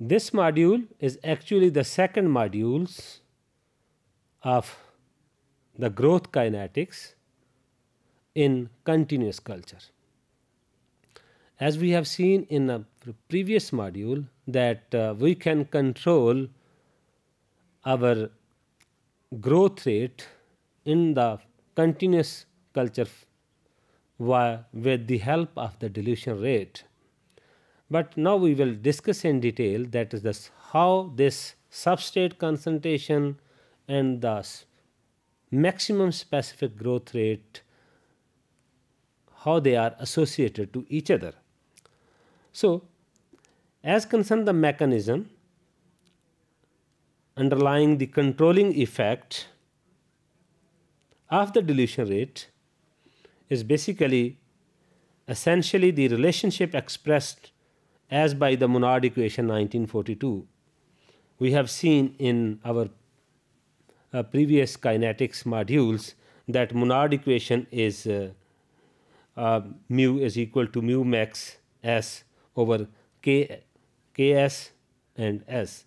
this module is actually the second modules of the growth kinetics in continuous culture. As we have seen in a previous module that uh, we can control our growth rate in the continuous culture with the help of the dilution rate. But now we will discuss in detail that is this how this substrate concentration and the maximum specific growth rate how they are associated to each other. So, as concern the mechanism underlying the controlling effect of the dilution rate is basically essentially the relationship expressed as by the Monod equation 1942. We have seen in our uh, previous kinetics modules that Monod equation is uh, uh, mu is equal to mu max s over k ks and s.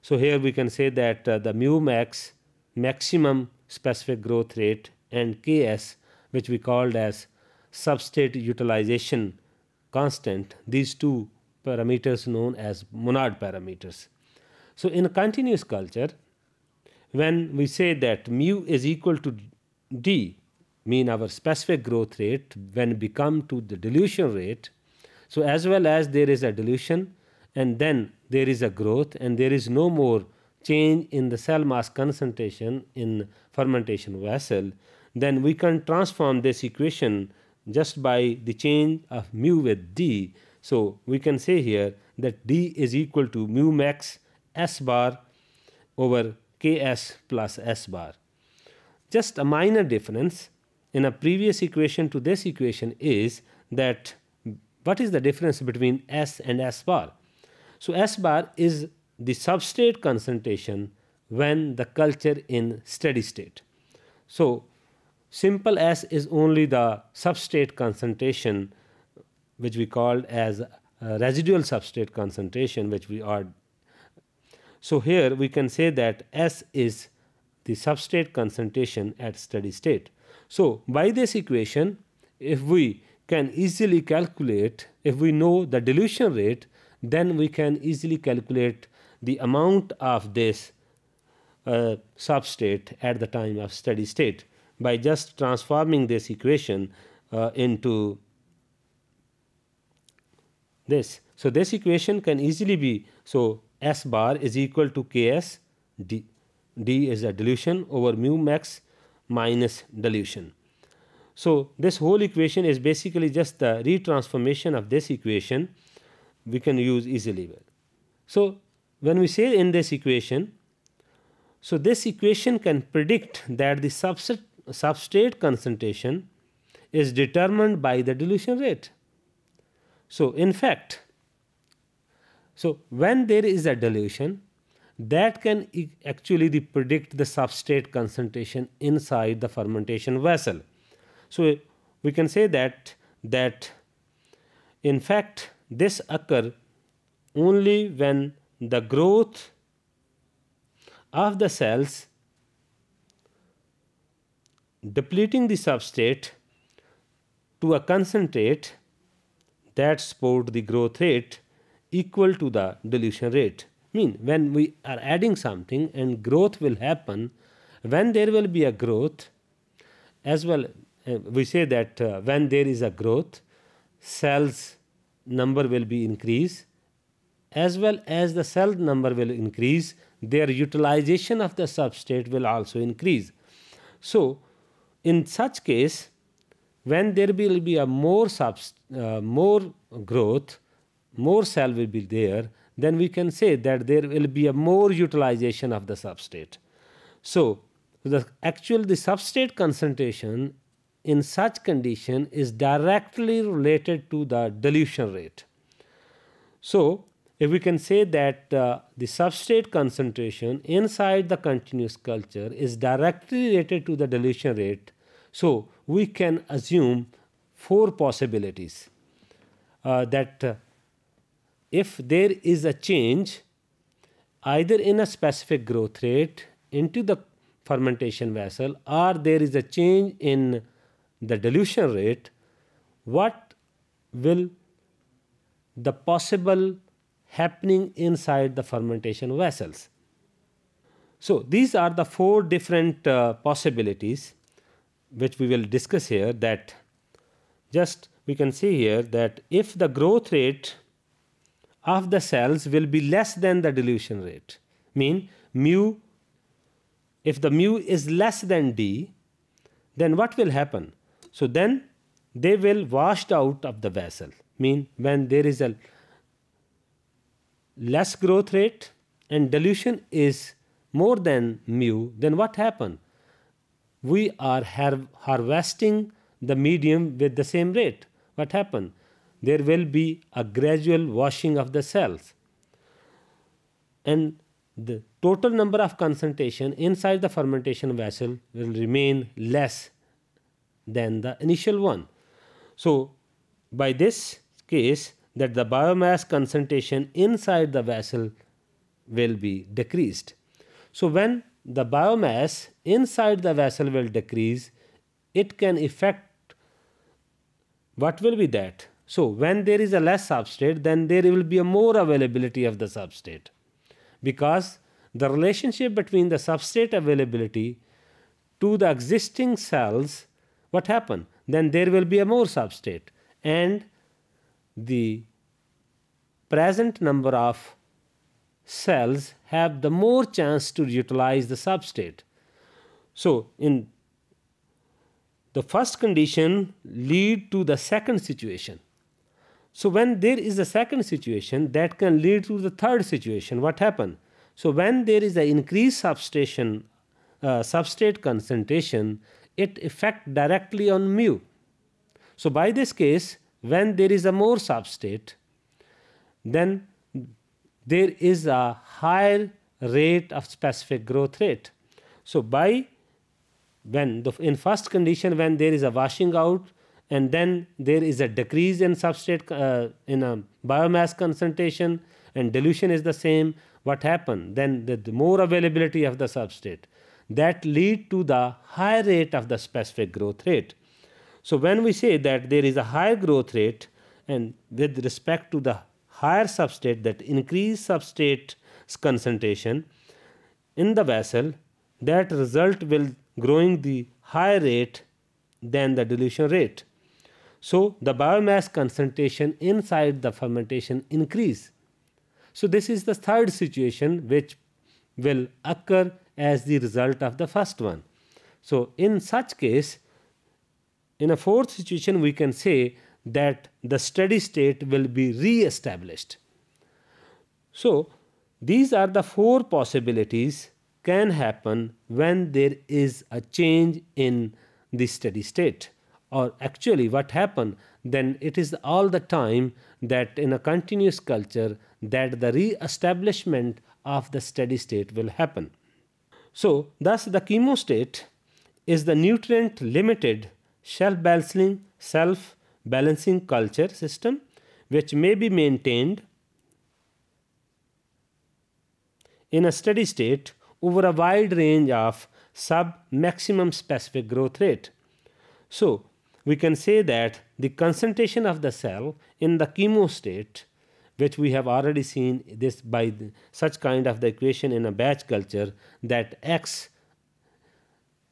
So here we can say that uh, the mu max maximum specific growth rate and ks which we called as substrate utilization constant these two parameters known as monod parameters. So in a continuous culture when we say that mu is equal to d mean our specific growth rate when we come to the dilution rate so as well as there is a dilution and then there is a growth and there is no more change in the cell mass concentration in fermentation vessel then we can transform this equation just by the change of mu with d so we can say here that d is equal to mu max s bar over ks plus s bar. Just a minor difference in a previous equation to this equation is that what is the difference between S and S bar? So S bar is the substrate concentration when the culture in steady state. So simple S is only the substrate concentration which we called as residual substrate concentration which we are so here we can say that S is the substrate concentration at steady state. So by this equation, if we can easily calculate, if we know the dilution rate, then we can easily calculate the amount of this uh, substrate at the time of steady state by just transforming this equation uh, into this. So this equation can easily be so S bar is equal to Ks d, d is a dilution over mu max minus dilution. So this whole equation is basically just the retransformation of this equation we can use easily. So when we say in this equation, so this equation can predict that the substrate, substrate concentration is determined by the dilution rate. So in fact, so when there is a dilution, that can actually predict the substrate concentration inside the fermentation vessel. So we can say that that in fact this occur only when the growth of the cells depleting the substrate to a concentrate that support the growth rate equal to the dilution rate. Mean when we are adding something and growth will happen, when there will be a growth, as well uh, we say that uh, when there is a growth, cells number will be increased, as well as the cell number will increase, their utilization of the substrate will also increase. So, in such case, when there will be a more subst- uh, more growth, more cell will be there, then we can say that there will be a more utilization of the substrate. So, the actual the substrate concentration in such condition is directly related to the dilution rate. So, if we can say that uh, the substrate concentration inside the continuous culture is directly related to the dilution rate, so we can assume four possibilities uh, that uh, if there is a change either in a specific growth rate into the fermentation vessel or there is a change in the dilution rate, what will the possible happening inside the fermentation vessels? So, these are the four different uh, possibilities which we will discuss here that just we can see here that if the growth rate of the cells will be less than the dilution rate mean mu if the mu is less than d then what will happen? So then they will washed out of the vessel mean when there is a less growth rate and dilution is more than mu then what happen we are har- harvesting the medium with the same rate what happen there will be a gradual washing of the cells and the total number of concentration inside the fermentation vessel will remain less than the initial one. So, by this case that the biomass concentration inside the vessel will be decreased. So, when the biomass inside the vessel will decrease, it can affect what will be that? So, when there is a less substrate, then there will be a more availability of the substrate because the relationship between the substrate availability to the existing cells, what happen? Then there will be a more substrate and the present number of cells have the more chance to utilize the substrate. So, in the first condition lead to the second situation. So, when there is a second situation that can lead to the third situation, what happen? So, when there is an increased uh, substrate concentration, it affect directly on mu. So, by this case, when there is a more substrate, then there is a higher rate of specific growth rate. So, by when the, in first condition when there is a washing out and then there is a decrease in substrate uh, in a biomass concentration and dilution is the same what happened? Then the, the more availability of the substrate. That lead to the high rate of the specific growth rate. So when we say that there is a higher growth rate and with respect to the higher substrate that increase substrate concentration in the vessel that result will growing the higher rate than the dilution rate. So the biomass concentration inside the fermentation increase. So this is the third situation which will occur as the result of the first one. So in such case, in a fourth situation, we can say that the steady state will be re-established. So these are the four possibilities can happen when there is a change in the steady state or actually what happened then it is all the time that in a continuous culture that the re-establishment of the steady state will happen so thus the chemostat is the nutrient limited self balancing self balancing culture system which may be maintained in a steady state over a wide range of sub maximum specific growth rate. So, we can say that the concentration of the cell in the chemostat, which we have already seen this by the, such kind of the equation in a batch culture, that x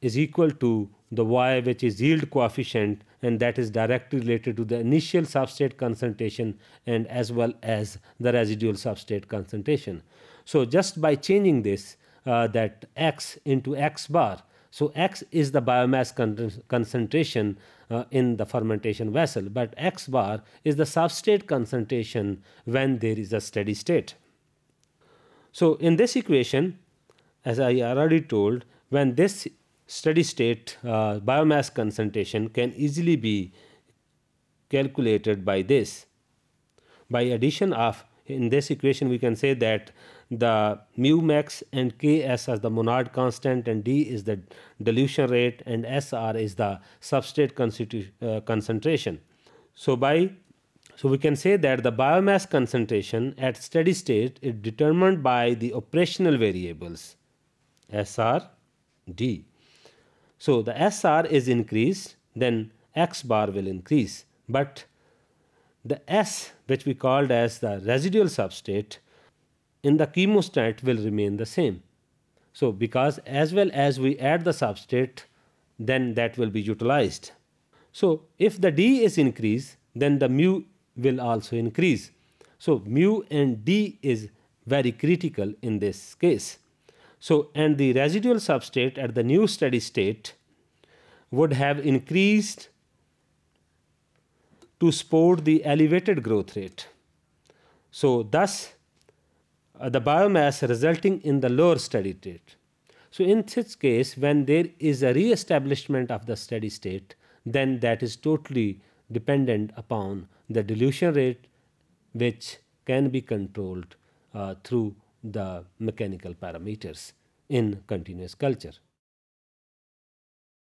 is equal to the y which is yield coefficient and that is directly related to the initial substrate concentration and as well as the residual substrate concentration. So just by changing this uh, that x into x bar. So x is the biomass con concentration uh, in the fermentation vessel, but x bar is the substrate concentration when there is a steady state. So in this equation, as I already told, when this steady state uh, biomass concentration can easily be calculated by this. By addition of in this equation we can say that the mu max and ks as the Monod constant and d is the dilution rate and sr is the substrate uh, concentration. So by So we can say that the biomass concentration at steady state is determined by the operational variables SR, D. So the SR is increased, then X bar will increase. But the S, which we called as the residual substrate, in the chemostat will remain the same. So because as well as we add the substrate, then that will be utilized. So if the D is increased, then the mu will also increase. So mu and D is very critical in this case. So and the residual substrate at the new steady state would have increased to support the elevated growth rate. So thus uh, the biomass resulting in the lower steady state. So in this case when there is a re-establishment of the steady state then that is totally dependent upon the dilution rate which can be controlled uh, through the mechanical parameters in continuous culture.